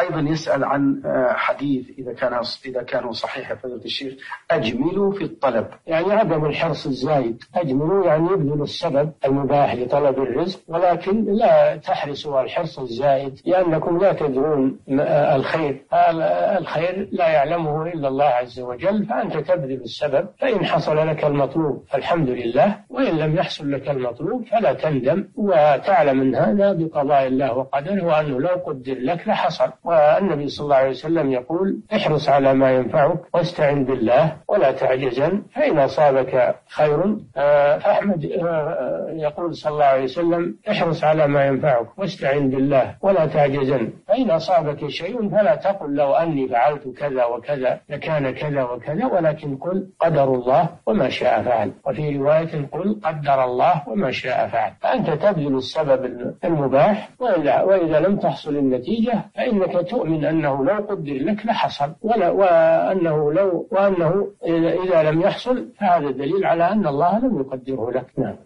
أيضا يسأل عن آه، حديث إذا كان إذا كان صحيح يا فضيلة الشيخ أجملوا في الطلب. يعني عدم الحرص الزايد. أجملوا يعني يبذلوا السبب المباح لطلب الرزق ولكن لا تحرصوا الحرص الزائد لأنكم لا تدرون الخير. الخير لا يعلمه إلا الله عز وجل فأنت تبذل السبب فإن حصل لك المطلوب فالحمد لله وإن لم يحصل لك المطلوب فلا تندم وتعلم أن هذا بقضاء الله وقدره وأنه لو قدر لك لحصل. والنبي صلى الله عليه وسلم يقول احرص على ما ينفعك واستعن بالله ولا تعجزن فإن أصابك خير آه، فأحمد آه، يقول صلى الله عليه وسلم احرص على ما ينفعك واستعن بالله ولا تعجزن فإن أصابك شيء فلا تقل لو أني فعلت كذا وكذا لكان كذا وكذا ولكن قل قدر الله وما شاء فعل. وفي رواية قل قدر الله وما شاء فعل. فأنت تبذل السبب المباح وإذا لم تحصل النتيجة فإنك تؤمن أنه لو قدر لك؟ لحصل ولا وأنه لو وأنه إذا لم يحصل فهذا دليل على أن الله لم يقدره لك. نعم.